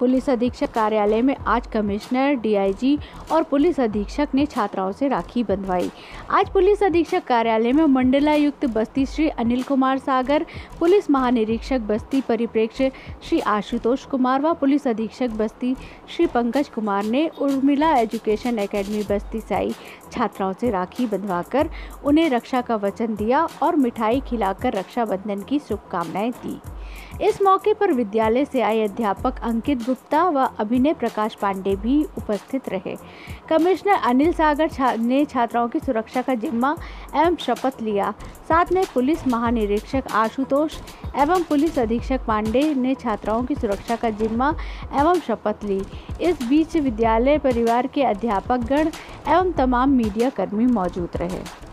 Police अधीक्षक कार्यालय में आज कमिश्नर, डीआईजी और पुलिस अधीक्षक ने छात्राओं से राखी बंधवाई। आज पुलिस अधीक्षक कार्यालय में मंडलायुक्त बस्ती श्री अनिल कुमार सागर, पुलिस महानिरीक्षक बस्ती परिप्रेक्ष्य श्री आशुतोष कुमार व पुलिस अधीक्षक बस्ती श्री पंकज कुमार ने उर्मिला एजुकेशन एकेडमी बस्ती साई छात्राओं से राखी बंधवाकर उन्हें रक्षा का वचन दिया और मिठाई खिलाकर रक्षाबंधन की शुभकामनाएँ दी। इस मौके पर विद्यालय से आए अध्यापक अंकित गुप्ता व अभिनय प्रकाश पांडे भी उपस्थित रहे। कमिश्नर अनिल सागर छा, ने छात्राओं की सुरक्षा का जिम्मा एवं शपथ लिया। साथ में पुलिस महानिरीक्षक आशुतोष एवं पुलिस अधीक्षक पांडे ने छात्राओं की सुरक्षा का जिम्मा एवं शपथ ली। इस बीच विद्यालय परिवार के अध्यापकगण एवं तमाम मीडिया कर्मी मौजूद रहे।